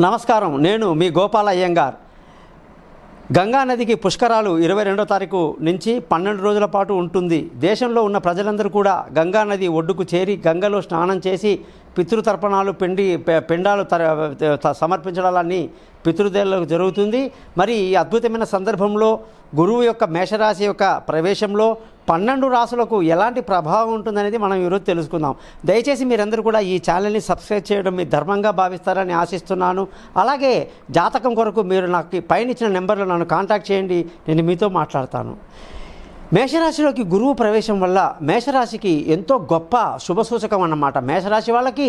నమస్కారం. నేను మీ గోపాల అయ్యంగార్. గంగా నదికి పుష్కరాలు ఇరవై రెండో తారీఖు నుంచి పన్నెండు రోజుల పాటు ఉంటుంది. దేశంలో ఉన్న ప్రజలందరూ కూడా గంగా నది ఒడ్డుకు చేరి గంగలో స్నానం చేసి పితృతర్పణాలు పిండి పెండాలు పిండాలు త- సమర్పించడాలన్నీ పితృదేవులకు జరుగుతుంది. మరి ఈ అద్భుతమైన సందర్భంలో గురువు యొక్క మేషరాశి యొక్క ప్రవేశంలో పన్నెండు రాసులకు ఎలాంటి ప్రభావం ఉంటుందనేది మనం ఈరోజు తెలుసుకుందాం. దయచేసి మీరందరూ కూడా ఈ ఛానల్ని సబ్స్క్రైబ్ చేయడం మీ ధర్మంగా భావిస్తారని ఆశిస్తున్నాను. అలాగే జాతకం కొరకు మీరు నాకు పైన ఇచ్చిన నెంబర్లో నన్ను కాంటాక్ట్ చేయండి. నేను మీతో మాట్లాడతాను. మేషరాశిలోకి గురువు ప్రవేశం వల్ల మేషరాశికి ఎంతో గొప్ప శుభసూచకం అన్నమాట. మేషరాశి వాళ్ళకి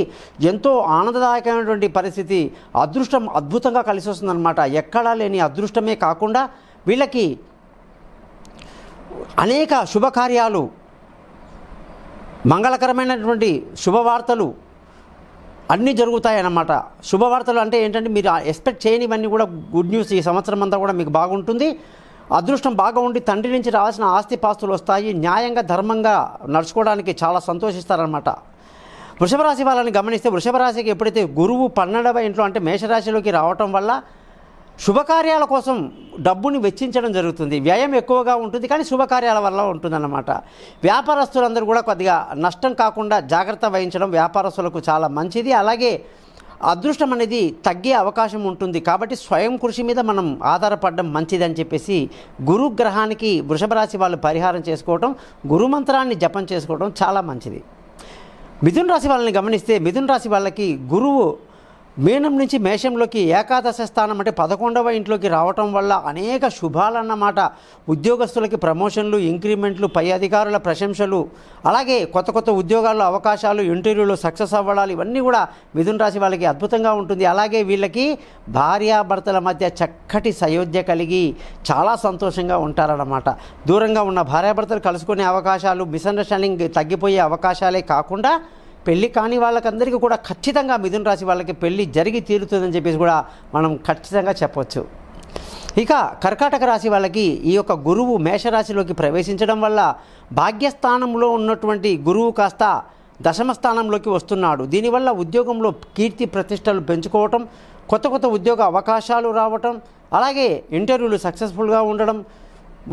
ఎంతో ఆనందదాయకమైనటువంటి పరిస్థితి అదృష్టం అద్భుతంగా కలిసి వస్తుందన్నమాట ఎక్కడా లేని అదృష్టమే కాకుండా వీళ్ళకి అనేక శుభకార్యాలు మంగళకరమైనటువంటి శుభవార్తలు అన్నీ జరుగుతాయన్నమాట. శుభవార్తలు అంటే ఏంటంటే మీరు ఎక్స్పెక్ట్ చేయనివన్నీ కూడా గుడ్ న్యూస్ ఈ సంవత్సరం అంతా కూడా మీకు బాగుంటుంది. అదృష్టం బాగా ఉండి తండ్రి నుంచి రావాల్సిన ఆస్తి పాస్తులు వస్తాయి. న్యాయంగా ధర్మంగా నడుచుకోవడానికి చాలా సంతోషిస్తారనమాట వృషభ రాశి వాళ్ళని గమనిస్తే వృషభ రాశికి ఎప్పుడైతే గురువు పన్నెండవ ఇంట్లో అంటే మేషరాశిలోకి రావటం వల్ల శుభకార్యాల కోసం డబ్బుని వెచ్చించడం జరుగుతుంది. వ్యయం ఎక్కువగా ఉంటుంది కానీ శుభకార్యాల వల్ల ఉంటుందన్నమాట. వ్యాపారస్తులందరూ కూడా కొద్దిగా నష్టం కాకుండా జాగ్రత్త వహించడం వ్యాపారస్తులకు చాలా మంచిది. అలాగే అదృష్టం అనేది తగ్గే అవకాశం ఉంటుంది. కాబట్టి స్వయం కృషి మీద మనం ఆధారపడడం మంచిది అని చెప్పేసి గురు గ్రహానికి వృషభ రాశి వాళ్ళు పరిహారం చేసుకోవటం గురు మంత్రాన్ని జపం చేసుకోవడం చాలా మంచిది. మిథున్ రాశి వాళ్ళని గమనిస్తే మిథున్ రాశి వాళ్ళకి గురువు మీనం నుంచి మేషంలోకి ఏకాదశ స్థానం అంటే పదకొండవ ఇంట్లోకి రావటం వల్ల అనేక శుభాలన్నమాట. ఉద్యోగస్తులకి ప్రమోషన్లు ఇంక్రిమెంట్లు పై అధికారుల ప్రశంసలు అలాగే కొత్త కొత్త ఉద్యోగాల్లో అవకాశాలు ఇంటర్వ్యూలు సక్సెస్ అవ్వడాలు ఇవన్నీ కూడా మిథున రాశి వాళ్ళకి అద్భుతంగా ఉంటుంది. అలాగే వీళ్ళకి భార్యాభర్తల మధ్య చక్కటి సయోధ్య కలిగి చాలా సంతోషంగా ఉంటారన్నమాట. దూరంగా ఉన్న భార్యాభర్తలు కలుసుకునే అవకాశాలు మిస్అండర్స్టాండింగ్ తగ్గిపోయే అవకాశాలే కాకుండా పెళ్ళి కాని వాళ్ళకందరికీ కూడా ఖచ్చితంగా మిథున రాశి వాళ్ళకి పెళ్ళి జరిగి తీరుతుందని చెప్పేసి కూడా మనం ఖచ్చితంగా చెప్పవచ్చు ఇక కర్కాటక రాశి వాళ్ళకి ఈ యొక్క గురువు మేషరాశిలోకి ప్రవేశించడం వల్ల భాగ్యస్థానంలో ఉన్నటువంటి గురువు కాస్త దశమ స్థానంలోకి వస్తున్నాడు. దీనివల్ల ఉద్యోగంలో కీర్తి ప్రతిష్టలు పెంచుకోవటం కొత్త కొత్త ఉద్యోగ అవకాశాలు రావటం అలాగే ఇంటర్వ్యూలు సక్సెస్ఫుల్గా ఉండడం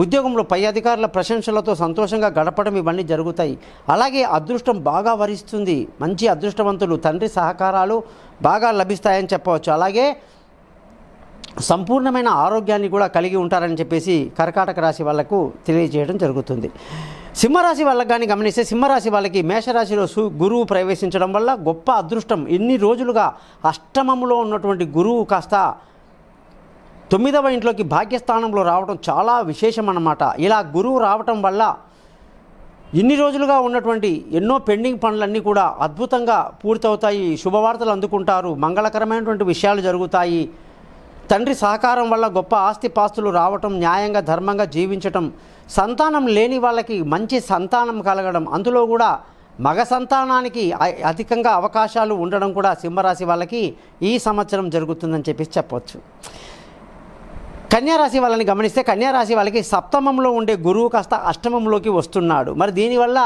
ఉద్యోగంలో పై అధికారుల ప్రశంసలతో సంతోషంగా గడపడం ఇవన్నీ జరుగుతాయి. అలాగే అదృష్టం బాగా వరిస్తుంది. మంచి అదృష్టవంతులు తండ్రి సహకారాలు బాగా లభిస్తాయని చెప్పవచ్చు. అలాగే సంపూర్ణమైన ఆరోగ్యాన్ని కూడా కలిగి ఉంటారని చెప్పేసి కర్కాటక రాశి వాళ్ళకు తెలియజేయడం జరుగుతుంది. సింహరాశి వాళ్ళకి కానీ గమనిస్తే సింహరాశి వాళ్ళకి మేషరాశిలో సు గురువు ప్రవేశించడం వల్ల గొప్ప అదృష్టం. ఎన్ని రోజులుగా అష్టమంలో ఉన్నటువంటి గురువు కాస్త తొమ్మిదవ ఇంట్లోకి భాగ్యస్థానంలో రావడం చాలా విశేషం అన్నమాట ఇలా గురువు రావటం వల్ల ఇన్ని రోజులుగా ఉన్నటువంటి ఎన్నో పెండింగ్ పనులన్నీ కూడా అద్భుతంగా పూర్తవుతాయి. శుభవార్తలు అందుకుంటారు. మంగళకరమైనటువంటి విషయాలు జరుగుతాయి. తండ్రి సహకారం వల్ల గొప్ప ఆస్తి పాస్తులు రావటం న్యాయంగా ధర్మంగా జీవించటం సంతానం లేని వాళ్ళకి మంచి సంతానం కలగడం అందులో కూడా మగ సంతానానికి అధికంగా అవకాశాలు ఉండడం కూడా సింహరాశి వాళ్ళకి ఈ సంవత్సరం జరుగుతుందని చెప్పేసి చెప్పవచ్చు కన్యారాశి వాళ్ళని గమనిస్తే కన్యారాశి వాళ్ళకి సప్తమంలో ఉండే గురువు కాస్త అష్టమంలోకి వస్తున్నాడు. మరి దీనివల్ల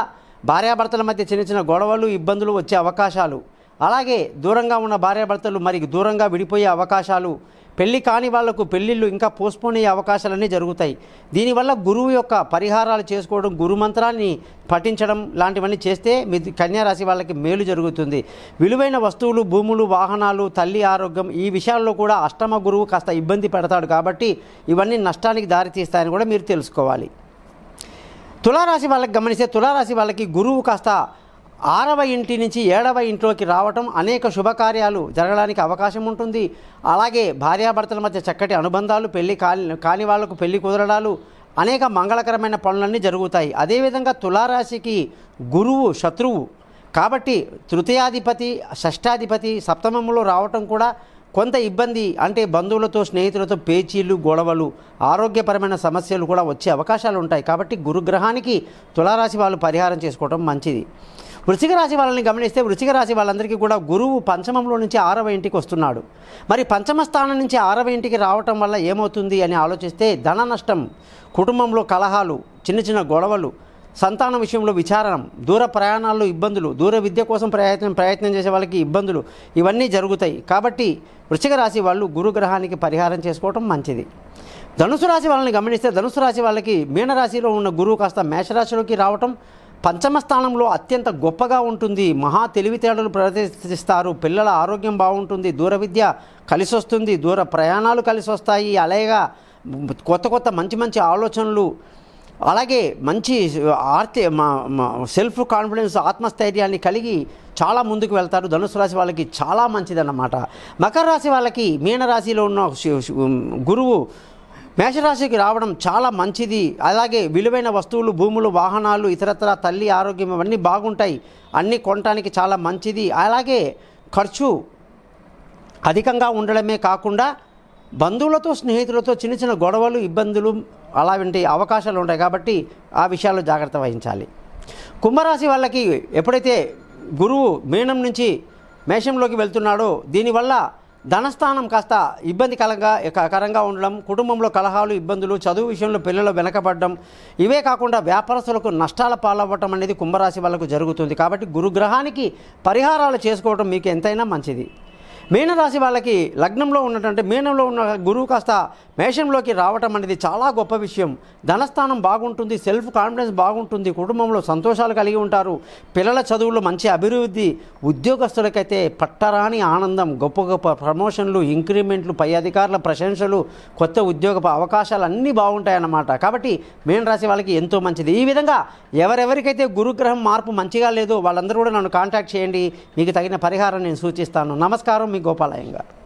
భార్యాభర్తల మధ్య చిన్న చిన్న గొడవలు ఇబ్బందులు వచ్చే అవకాశాలు అలాగే దూరంగా ఉన్న భార్యాభర్తలు మరి దూరంగా విడిపోయే అవకాశాలు పెళ్ళి కాని వాళ్ళకు పెళ్ళిళ్ళు ఇంకా పోస్ట్పోన్ అయ్యే అవకాశాలన్నీ జరుగుతాయి. దీనివల్ల గురువు యొక్క పరిహారాలు చేసుకోవడం గురు మంత్రాన్ని పఠించడం లాంటివన్నీ చేస్తే మీ కన్యారాశి వాళ్ళకి మేలు జరుగుతుంది. విలువైన వస్తువులు భూములు వాహనాలు తల్లి ఆరోగ్యం ఈ విషయాల్లో కూడా అష్టమ గురువు కాస్త ఇబ్బంది పెడతాడు కాబట్టి ఇవన్నీ నష్టానికి దారితీస్తాయని కూడా మీరు తెలుసుకోవాలి. తులారాశి వాళ్ళకి గమనిస్తే తులారాశి వాళ్ళకి గురువు కాస్త ఆరవ ఇంటి నుంచి ఏడవ ఇంట్లోకి రావటం అనేక శుభకార్యాలు జరగడానికి అవకాశం ఉంటుంది. అలాగే భార్యాభర్తల మధ్య చక్కటి అనుబంధాలు పెళ్ళి కాని కాని వాళ్ళకు పెళ్ళి కుదరడాలు అనేక మంగళకరమైన పనులన్నీ జరుగుతాయి. అదేవిధంగా తులారాశికి గురువు శత్రువు. కాబట్టి తృతీయాధిపతి షష్టాధిపతి సప్తమంలో రావటం కూడా కొంత ఇబ్బంది. అంటే బంధువులతో స్నేహితులతో పేచీలు గొడవలు ఆరోగ్యపరమైన సమస్యలు కూడా వచ్చే అవకాశాలు ఉంటాయి. కాబట్టి గురుగ్రహానికి తులారాశి వాళ్ళు పరిహారం చేసుకోవడం మంచిది. వృశ్చిక రాశి వాళ్ళని గమనిస్తే వృశ్చిక రాశి వాళ్ళందరికీ కూడా గురువు పంచమంలో నుంచి ఆరవ ఇంటికి వస్తున్నాడు. మరి పంచమ స్థానం నుంచి ఆరవ ఇంటికి రావటం వల్ల ఏమవుతుంది అని ఆలోచిస్తే ధన నష్టం కుటుంబంలో కలహాలు చిన్న చిన్న గొడవలు సంతాన విషయంలో విచారణం దూర ప్రయాణాల్లో ఇబ్బందులు దూర విద్య కోసం ప్రయత్నం ప్రయత్నం చేసే వాళ్ళకి ఇబ్బందులు ఇవన్నీ జరుగుతాయి. కాబట్టి వృశ్చిక రాశి వాళ్ళు గురుగ్రహానికి పరిహారం చేసుకోవటం మంచిది. ధనుసు రాశి వాళ్ళని గమనిస్తే ధనుసు రాశి వాళ్ళకి మీనరాశిలో ఉన్న గురువు కాస్త మేషరాశిలోకి రావటం పంచమ స్థానంలో అత్యంత గొప్పగా ఉంటుంది. మహా తెలివితేటలు ప్రదర్శిస్తారు. పిల్లల ఆరోగ్యం బాగుంటుంది. దూర విద్య కలిసి వస్తుంది దూర ప్రయాణాలు కలిసి వస్తాయి అలాగే కొత్త కొత్త మంచి మంచి ఆలోచనలు. అలాగే మంచి ఆర్తి మా- సెల్ఫ్ కాన్ఫిడెన్స్ ఆత్మస్థైర్యాన్ని కలిగి చాలా ముందుకు వెళ్తారు. ధనుసు రాశి వాళ్ళకి చాలా మంచిదన్నమాట. మకర రాశి వాళ్ళకి మీనరాశిలో ఉన్న గురువు మేషరాశికి రావడం చాలా మంచిది. అలాగే విలువైన వస్తువులు భూములు వాహనాలు ఇతరత్ర తల్లి ఆరోగ్యం ఇవన్నీ బాగుంటాయి. అన్నీ కొనటానికి చాలా మంచిది. అలాగే ఖర్చు అధికంగా ఉండడమే కాకుండా బంధువులతో స్నేహితులతో చిన్న చిన్న గొడవలు ఇబ్బందులు అలాంటి అవకాశాలు ఉంటాయి కాబట్టి ఆ విషయాల్లో జాగ్రత్త వహించాలి. కుంభరాశి వాళ్ళకి ఎప్పుడైతే గురువు మీనం నుంచి మేషంలోకి వెళ్తున్నాడో దీనివల్ల ధనస్థానం కాస్త ఇబ్బందికరంగా కరంగా ఉండడం కుటుంబంలో కలహాలు ఇబ్బందులు చదువు విషయంలో పిల్లలు వెనకబడడం ఇవే కాకుండా వ్యాపారస్తులకు నష్టాల పాలవ్వటం అనేది కుంభరాశి వాళ్ళకు జరుగుతుంది. కాబట్టి గురుగ్రహానికి పరిహారాలు చేసుకోవడం మీకు ఎంతైనా మంచిది. మీనరాశి వాళ్ళకి లగ్నంలో ఉన్నటువంటి మీనంలో ఉన్న గురువు కాస్త మేషంలోకి రావటం అనేది చాలా గొప్ప విషయం. ధనస్థానం బాగుంటుంది సెల్ఫ్ కాన్ఫిడెన్స్ బాగుంటుంది కుటుంబంలో సంతోషాలు కలిగి ఉంటారు. పిల్లల చదువులో మంచి అభివృద్ధి ఉద్యోగస్తులకైతే పట్టరాని ఆనందం గొప్ప గొప్ప ప్రమోషన్లు ఇంక్రిమెంట్లు పై అధికారుల ప్రశంసలు కొత్త ఉద్యోగ అవకాశాలు అన్నీ బాగుంటాయన్నమాట. కాబట్టి మీనరాశి వాళ్ళకి ఎంతో మంచిది. ఈ విధంగా ఎవరెవరికైతే గురుగ్రహం మార్పు మంచిగా లేదో వాళ్ళందరూ కూడా నన్ను కాంటాక్ట్ చేయండి. మీకు తగిన పరిహారం నేను సూచిస్తాను. నమస్కారం. గోపాలయ్య గారు